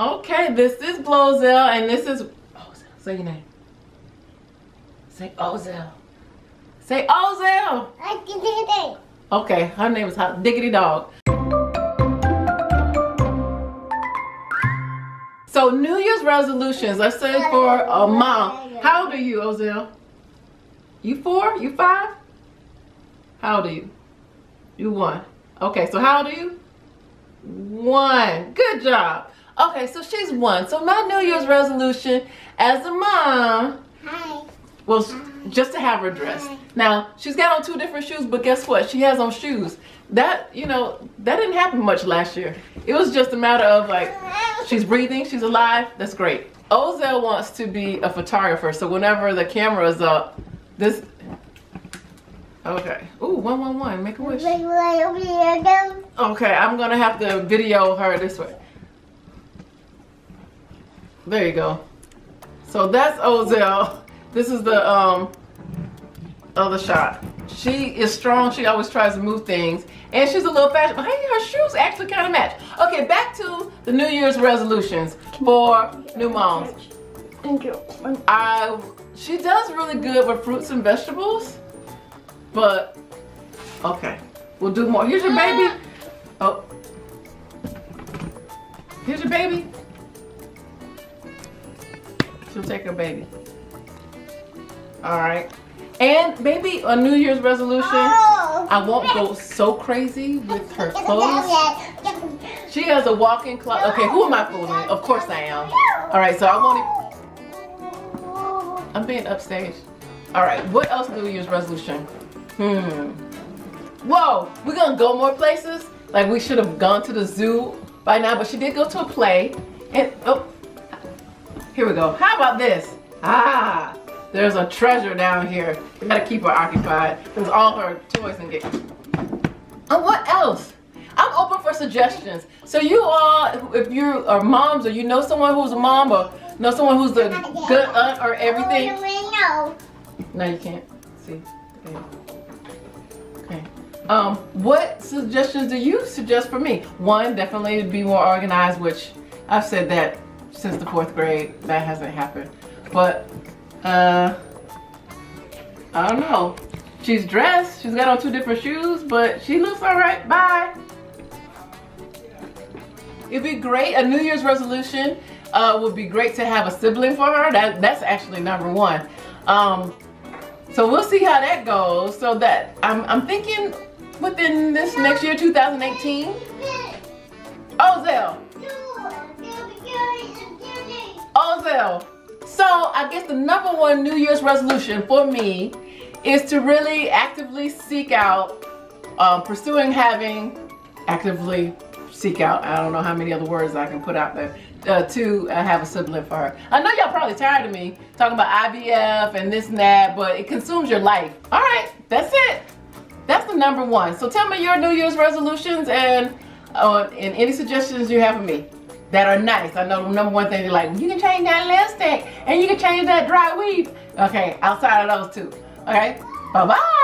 Okay, this is GloZell and this is Ozell. Say your name. Say Ozell. Say Ozell. Okay, her name is Hot Diggity Dog. So New Year's resolutions, let's say for a mom. How old are you, Ozell? You four? You five? How old are you? You one. Okay, so how old are you? One. Good job. Okay, so she's one. So my New Year's resolution as a mom was just to have her dress. Now, she's got on two different shoes, but guess what? She has on shoes. That, you know, that didn't happen much last year. It was just a matter of like, she's breathing, she's alive, that's great. Ozell wants to be a photographer, so whenever the camera is up, this, okay. Ooh, 111, make a wish. Okay, I'm gonna have to video her this way. There you go. So that's Ozell. This is the um other shot. She is strong. She always tries to move things. And she's a little fashion. Hey, her shoes actually kind of match. Okay, back to the New Year's resolutions for new moms. Thank you. I she does really good with fruits and vegetables. But okay. We'll do more. Here's your baby. Oh. Here's your baby. She'll take her baby. All right. And maybe a New Year's resolution, I won't go so crazy with her clothes. She has a walk-in closet. Okay, who am I fooling? Of course I am. All right, so I won't. Even... I'm being upstage. All right, what else New Year's resolution? Hmm. Whoa, we're gonna go more places. Like we should have gone to the zoo by now, but she did go to a play. And oh, here we go. How about this? Ah, there's a treasure down here. We gotta keep her occupied. There's all her toys and games. And what else? I'm open for suggestions. So you all, if you are moms or you know someone who's a mom or know someone who's a good aunt or everything. No, you can't. See. Okay. okay. Um, what suggestions do you suggest for me? One, definitely be more organized, which I've said that since the fourth grade. That hasn't happened. But uh, I don't know. She's dressed. She's got on two different shoes, but she looks all right. Bye. It'd be great. A New Year's resolution uh, would be great to have a sibling for her. That That's actually number one. Um, so we'll see how that goes. So that I'm, I'm thinking within this next year, 2018. Ozell. Ozell. So I guess the number one New Year's resolution for me is to really actively seek out, um, pursuing having, actively seek out, I don't know how many other words I can put out there, uh, to uh, have a sibling for her. I know y'all probably tired of me talking about IVF and this and that, but it consumes your life. All right, that's it. That's the number one. So tell me your New Year's resolutions and, uh, and any suggestions you have for me that are nice. I know the number one thing they're like, you can change that lipstick and you can change that dry weave. Okay, outside of those two. Okay, bye-bye.